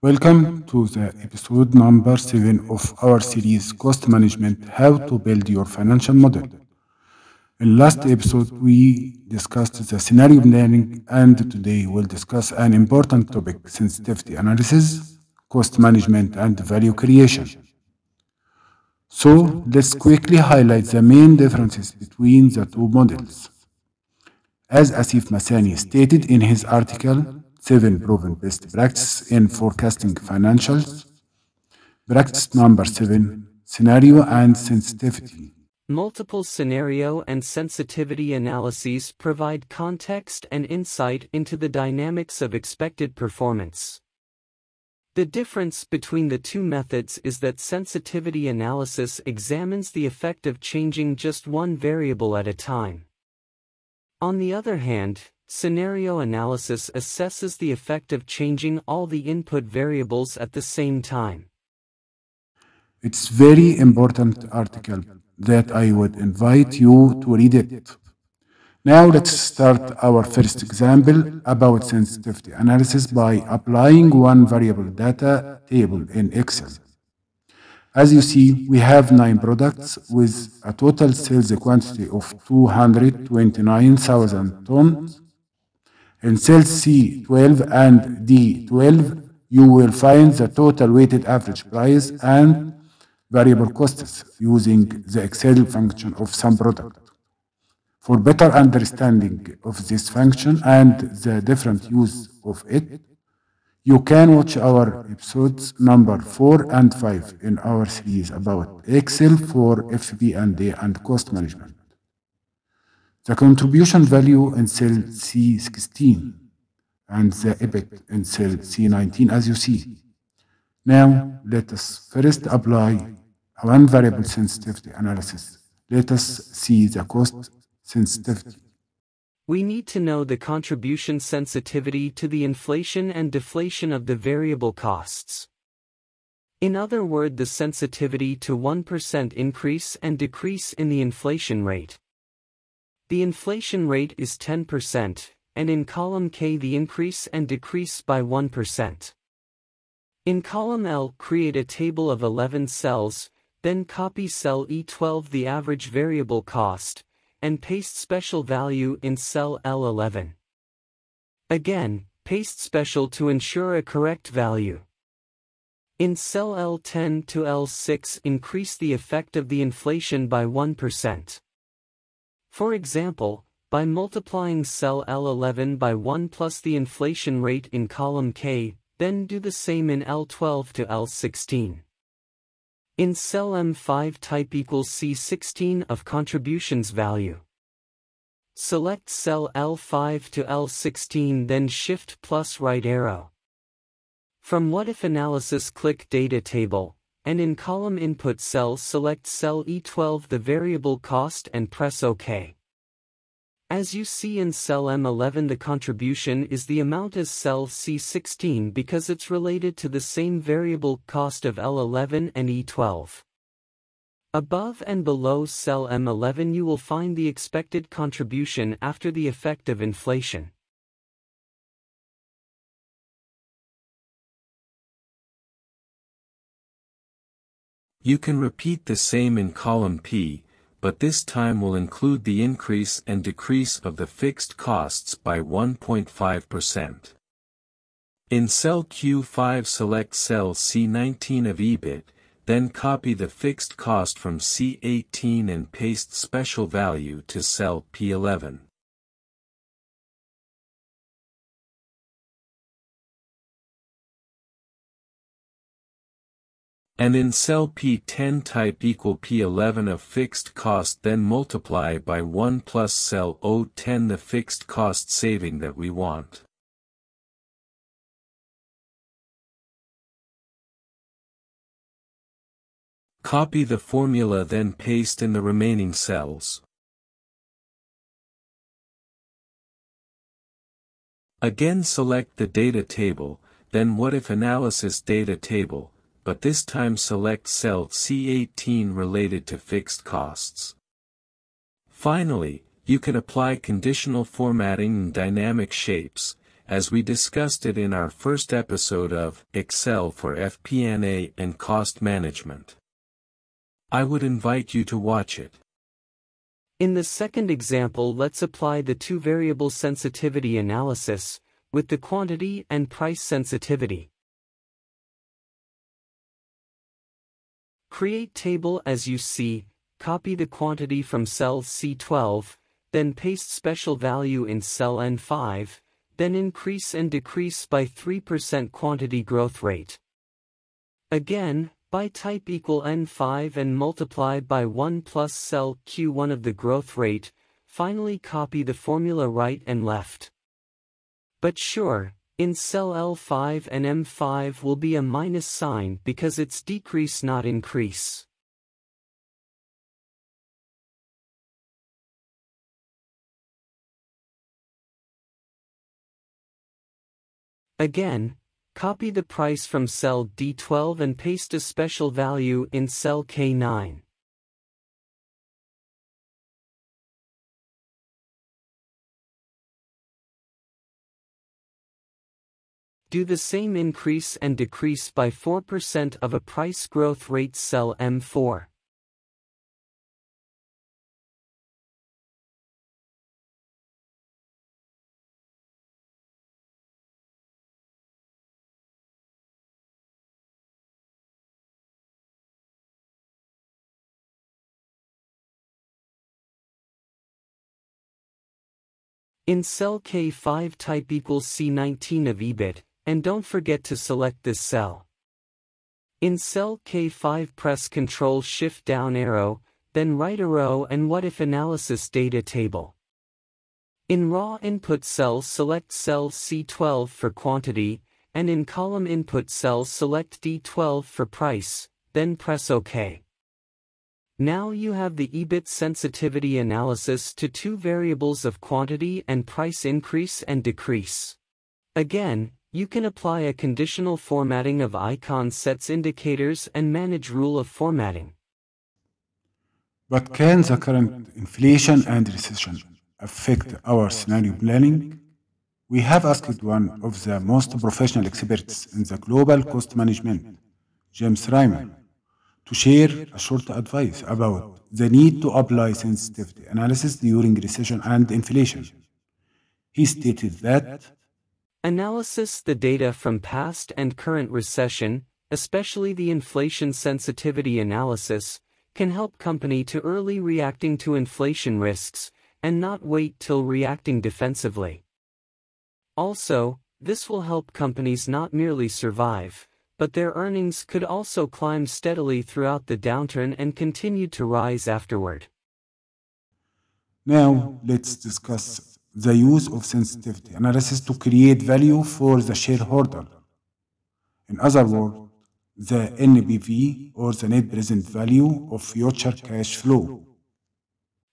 Welcome to the episode number 7 of our series Cost Management How to Build Your Financial Model. In last episode, we discussed the scenario planning, and today we'll discuss an important topic sensitivity analysis, cost management, and value creation. So, let's quickly highlight the main differences between the two models. As Asif Masani stated in his article, Seven Proven Best Practices in Forecasting Financials, practice number seven, scenario and sensitivity. Multiple scenario and sensitivity analyses provide context and insight into the dynamics of expected performance. The difference between the two methods is that sensitivity analysis examines the effect of changing just one variable at a time. On the other hand, scenario analysis assesses the effect of changing all the input variables at the same time. It's very important article that I would invite you to read it. Now let's start our first example about sensitivity analysis by applying one variable data table in Excel. As you see, we have nine products with a total sales quantity of 229,000 tons. In cells C12 and D12, you will find the total weighted average price and variable costs using the Excel function of SUMPRODUCT. For better understanding of this function and the different use of it, you can watch our episodes number 4 and 5 in our series about Excel for FP&A and cost management. The contribution value in cell C16 and the EBIT in cell C19 as you see. Now, let us first apply one variable sensitivity analysis. Let us see the cost sensitivity. We need to know the contribution sensitivity to the inflation and deflation of the variable costs. In other words, the sensitivity to 1% increase and decrease in the inflation rate. The inflation rate is 10%, and in column K the increase and decrease by 1%. In column L create a table of 11 cells, then copy cell E12 the average variable cost, and paste special value in cell L11. Again, paste special to ensure a correct value. In cell L10 to L6 increase the effect of the inflation by 1%. For example, by multiplying cell L11 by 1 plus the inflation rate in column K, then do the same in L12 to L16. In cell M5 type equals C16 of contributions value. Select cell L5 to L16 then shift plus right arrow. From what if analysis click data table, and in column input cell select cell E12 the variable cost and press OK. As you see in cell M11 the contribution is the amount as cell C16 because it's related to the same variable cost of L11 and E12. Above and below cell M11 you will find the expected contribution after the effect of inflation. You can repeat the same in column P, but this time will include the increase and decrease of the fixed costs by 1.5%. In cell Q5 select cell C19 of EBIT, then copy the fixed cost from C18 and paste special value to cell P11. And in cell P10 type equal P11 of fixed cost then multiply by 1 plus cell O10 the fixed cost saving that we want. Copy the formula then paste in the remaining cells. Again select the data table, then what if analysis data table, but this time select cell C18 related to fixed costs. Finally, you can apply conditional formatting and dynamic shapes, as we discussed it in our first episode of Excel for FP&A and Cost Management. I would invite you to watch it. In the second example let's apply the two variable sensitivity analysis, with the quantity and price sensitivity. Create table as you see, copy the quantity from cell C12, then paste special value in cell N5, then increase and decrease by 3% quantity growth rate. Again, by type equal N5 and multiply by 1 plus cell Q1 of the growth rate, finally copy the formula right and left. But sure, in cell L5 and M5 will be a minus sign because it's decrease not increase. Again, copy the price from cell D12 and paste a special value in cell K9. Do the same increase and decrease by 4% of a price growth rate cell M4. In cell K5 type equals C19 of EBIT, and don't forget to select this cell. In cell K5 press Ctrl Shift down arrow, then right arrow and what if analysis data table. In row input cell select cell C12 for quantity, and in column input cell select D12 for price, then press OK. Now you have the EBIT sensitivity analysis to two variables of quantity and price increase and decrease. Again, you can apply a conditional formatting of icon sets indicators and manage rule of formatting. But can the current inflation and recession affect our scenario planning? We have asked one of the most professional experts in the global cost management, James Ryman, to share a short advice about the need to apply sensitivity analysis during recession and inflation. He stated that Analysis the data from past and current recession, especially the inflation sensitivity analysis, can help company to early reacting to inflation risks and not wait till reacting defensively. Also, this will help companies not merely survive, but their earnings could also climb steadily throughout the downturn and continue to rise afterward. Now, let's discuss the use of sensitivity analysis to create value for the shareholder. In other words, the NPV or the net present value of future cash flow.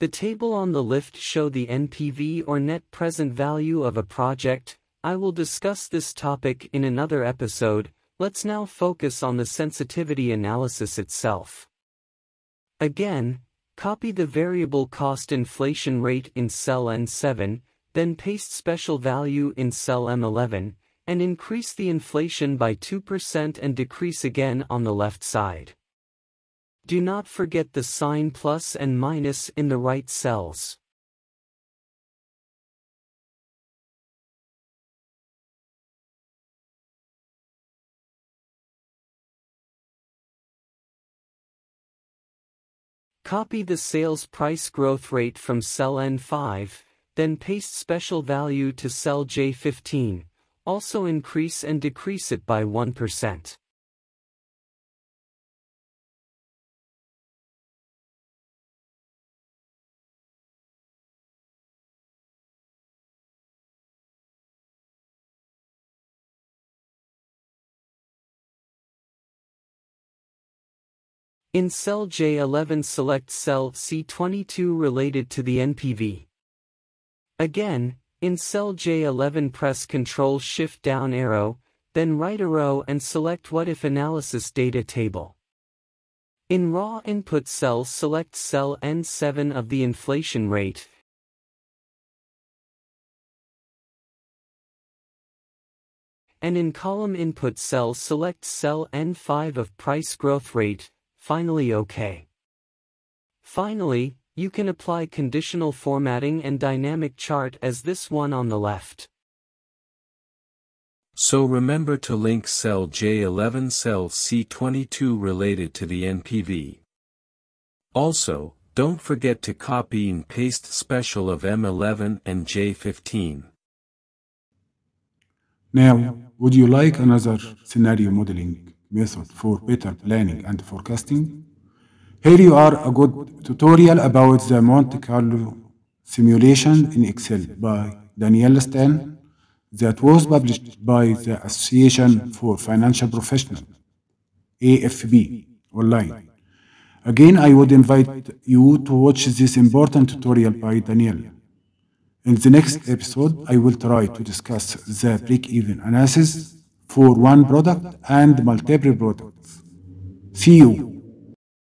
The table on the left show the NPV or net present value of a project. I will discuss this topic in another episode, Let's now focus on the sensitivity analysis itself. Again, copy the variable cost inflation rate in cell N7, then paste special value in cell M11, and increase the inflation by 2% and decrease again on the left side. Do not forget the sign plus and minus in the right cells. Copy the sales price growth rate from cell N5, then paste special value to cell J15, also increase and decrease it by 1%. In cell J11 select cell C22 related to the NPV. Again, in cell J11 press Ctrl Shift down arrow, then right arrow and select what if analysis data table. In row input cell select cell N7 of the inflation rate, and in column input cell select cell N5 of price growth rate, finally OK. Finally, you can apply conditional formatting and dynamic chart as this one on the left. So remember to link cell J11 cell C22 related to the NPV. Also, don't forget to copy and paste special of M11 and J15. Now, would you like another scenario modeling method for better planning and forecasting? Here you are a good tutorial about the Monte Carlo simulation in Excel by Daniel Stan that was published by the Association for Financial Professionals, AFP, online. Again, I would invite you to watch this important tutorial by Daniel. In the next episode, I will try to discuss the break-even analysis for one product and multiple products. See you.